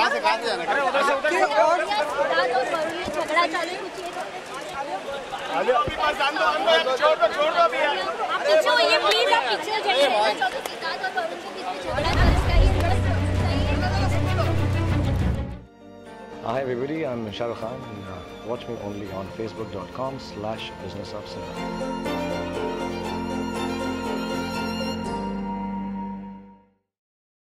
कहाँ से कहाँ से जाना झगड़ा चले कुछ अरे अभी पास जान दो जान दो छोड़ दो छोड़ दो अभी यार। आप पीछे ये प्लीज़ आप पीछे जाइए चौधरी सिद्धार्थ और Hi everybody, I'm Shahrukh Khan. Uh, watch me only on facebook.com slash.